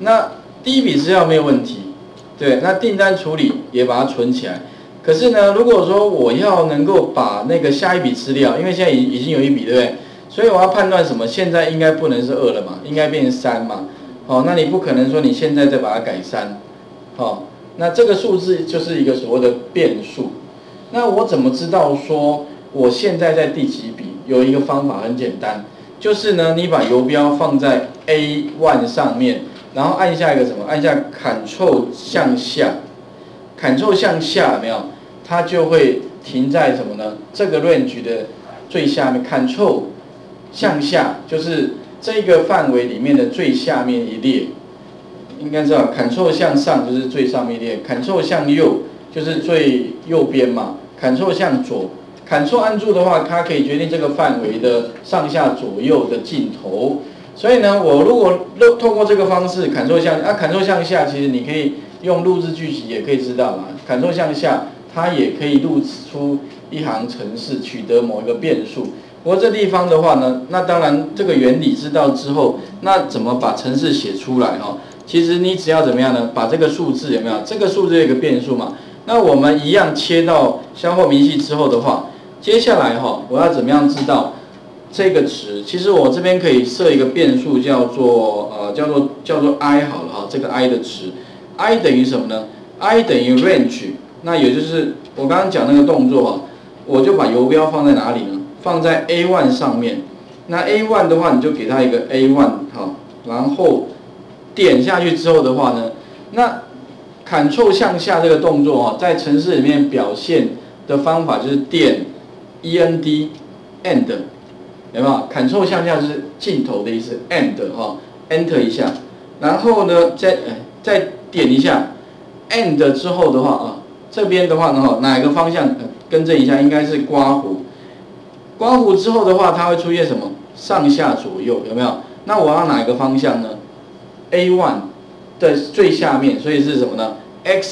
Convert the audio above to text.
那第一笔资料没有问题，对，那订单处理也把它存起来。可是呢，如果说我要能够把那个下一笔资料，因为现在已已经有一笔，对不对？所以我要判断什么？现在应该不能是二了嘛，应该变成三嘛。哦，那你不可能说你现在再把它改三，哦，那这个数字就是一个所谓的变数。那我怎么知道说我现在在第几笔？有一个方法很简单，就是呢，你把游标放在 A one 上面，然后按下一个什么？按下 Ctrl 向下，Ctrl 向下没有？它就会停在什么呢？这个论据的最下面，Ctrl 向下就是这个范围里面的最下面一列。应该知道，Ctrl 向上就是最上面一列，Ctrl 向右就是最右边嘛，Ctrl 向左，Ctrl 按住的话，它可以决定这个范围的上下左右的镜头。所以呢，我如果透透过这个方式，Ctrl 向啊，Ctrl 向下，其实你可以用录制剧集也可以知道嘛，Ctrl 向下。它也可以录出一行程式，取得某一个变数。不过这地方的话呢，那当然这个原理知道之后，那怎么把程式写出来哦？其实你只要怎么样呢？把这个数字有没有？这个数字有一个变数嘛？那我们一样切到消化明细之后的话，接下来哈，我要怎么样知道这个值？其实我这边可以设一个变数，叫做呃，叫做叫做 i 好了哈，这个 i 的值，i 等于什么呢？i 等于 range。那也就是我刚刚讲那个动作哈，我就把游标放在哪里呢？放在 A one 上面。那 A one 的话，你就给它一个 A one 哈，然后点下去之后的话呢，那 Ctrl 向下这个动作哈，在程式里面表现的方法就是点 E N D End，有没有？Ctrl 向下是镜头的意思，End 哈，Enter 一下，然后呢，再再点一下 End 之后的话啊。这边的话呢，哈，哪个方向更正一下？应该是刮弧。刮弧之后的话，它会出现什么？上下左右有没有？那我要哪一个方向呢？A one 的最下面，所以是什么呢？X。